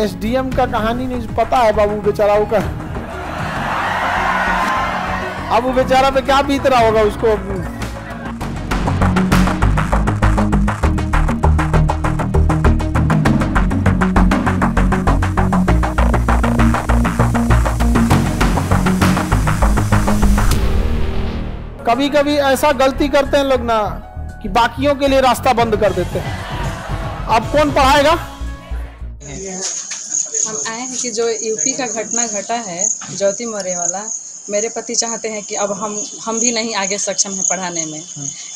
SDM का कहानी नहीं पता है बाबू बेचाराओं का। अब वो बेचारा पे क्या बीत रहा होगा उसको? कभी कभी ऐसा गलती करते हैं लोग ना कि बाकियों के लिए रास्ता बंद कर देते हैं। अब कौन पढ़ाएगा? हम आए हैं कि जो यूपी का घटना घटा है ज्योति मौर्य वाला मेरे पति चाहते हैं कि अब हम हम भी नहीं आगे सक्षम हैं पढ़ाने में।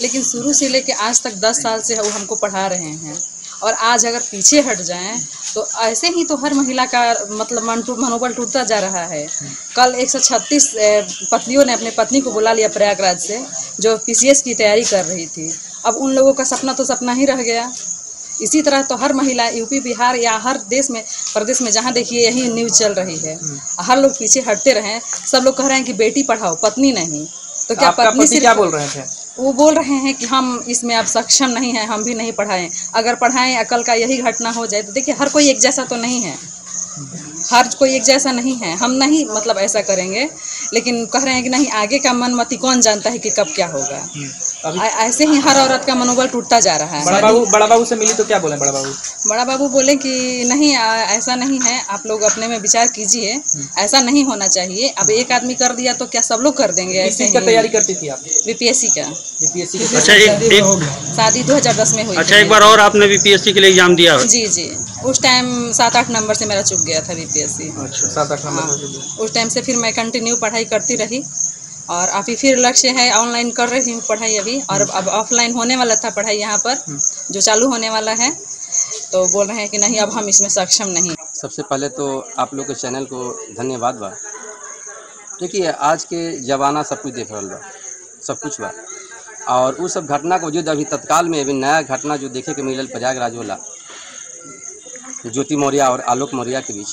लेकिन शुरू से लेके आज तक दस साल से वो हमको पढ़ा रहे हैं। और आज अगर पीछे हट जाएँ तो ऐसे ही तो हर महिला का मतलब मन मनोबल टूटता जा रहा है। कल 136 पत्नियों ने अपने पत्नी को बुला लिया प्रयागराज से जो पीसीएस की तैयारी कर रही थी। अब उन लोगों का सपना तो सपना ही रह गया। इसी तरह तो हर महिला यूपी बिहार या हर देश में प्रदेश में जहाँ देखिए यही न्यूज़ चल रही है। हर लोग पीछे हटते रहे सब लोग कह रहे हैं कि बेटी पढ़ाओ पत्नी नहीं। तो क्या पत्नी से क्या बोल रहे थे? वो बोल रहे हैं कि हम इसमें अब सक्षम नहीं हैं हम भी नहीं पढ़ाएँ। अगर पढ़ाएँ अकल का यही घटना हो जाए तो देखिए हर कोई एक जैसा तो नहीं है। हर कोई एक जैसा नहीं है। हम नहीं मतलब ऐसा करेंगे। लेकिन कह रहे हैं कि नहीं आगे का मन मती कौन जानता है कि कब क्या होगा? ऐ- ऐसे ही हर औरत का मनोबल टूटता जा रहा है। बड़ा है बाबू बड़ा बाबू से मिली तो क्या बोले बड़ा बाबू? बड़ा बाबू बोले कि नहीं आ, ऐसा नहीं है आप लोग अपने में विचार कीजिए ऐसा नहीं होना चाहिए। अब एक आदमी कर दिया तो क्या सब लोग कर देंगे ऐसे का ही। तैयारी करती थी आप? बीपीएससी का। बीपीएससी की अच्छा एक, शादी 2010 में हुई अच्छा एक बार और आपने बीपीएससी के लिए एग्ज़ाम दिया जी जी। उस टाइम सात आठ नंबर से मेरा चुक गया था बीपीएससी अच्छा सात आठ हाँ। नंबर उस टाइम से फिर मैं कंटिन्यू पढ़ाई करती रही। और अभी फिर लक्ष्य है ऑनलाइन कर रही हूँ पढ़ाई अभी। और अब ऑफलाइन होने वाला था पढ़ाई यहाँ पर जो चालू होने वाला है। तो बोल रहे हैं कि नहीं अब हम इसमें सक्षम नहीं सबसे पहले तो आप लोग के चैनल को धन्यवाद बा। देखिए आज के जमाना सब कुछ देख रहा बा। सब कुछ बा। और उस सब घटना को वजूद अभी तत्काल में अभी नया घटना जो देखे के मिलल प्रयागराज वाला ज्योति मौर्य और आलोक मौर्य के बीच।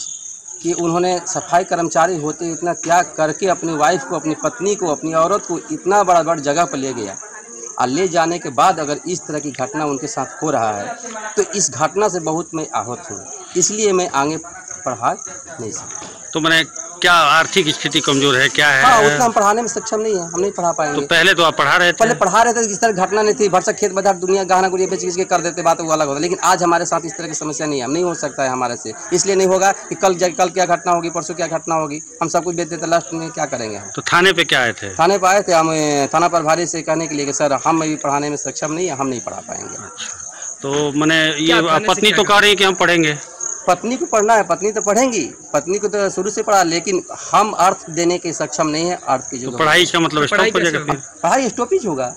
कि उन्होंने सफ़ाई कर्मचारी होते इतना त्याग करके अपनी वाइफ को, अपनी पत्नी को, अपनी औरत को इतना बड़ा बड़ा जगह पर ले गया। और ले जाने के बाद अगर इस तरह की घटना उनके साथ हो रहा है तो इस घटना से बहुत मैं आहत हूँ। इसलिए मैं आगे पढ़ा नहीं सकता। तो मैंने क्या आर्थिक स्थिति कमज़ोर है क्या है? हाँ उतना हम पढ़ाने में सक्षम नहीं है हम नहीं पढ़ा तो पाएँगे पहले तो आप पढ़ा रहे थे। पहले पढ़ा रहे थे इस तरह घटना नहीं थी भरसक खेत बाज़ार दुनिया गहना गुड़िया बेच बेच के कर देते बात वो अलग होता। लेकिन आज हमारे साथ इस तरह की समस्या नहीं है हम नहीं हो सकता है हमारे से। इसलिए नहीं होगा कि कल कल क्या घटना होगी परसों क्या घटना होगी हम सब कुछ बेच देते लास्ट में क्या करेंगे तो थाने पे क्या आए थे? थाने पर आए थे हम थाना प्रभारी से कहने के लिए कि सर हम अभी पढ़ाने में सक्षम नहीं है हम नहीं पढ़ा पाएँगे। तो मैंने ये पत्नी तो कह रही है कि हम पढ़ेंगे। पत्नी को पढ़ना है पत्नी तो पढ़ेंगी। पत्नी को तो शुरू से पढ़ा लेकिन हम अर्थ देने के सक्षम नहीं है अर्थ की जो तो जो पढ़ाई का मतलब हो पढ़ाई स्टॉपेज होगा।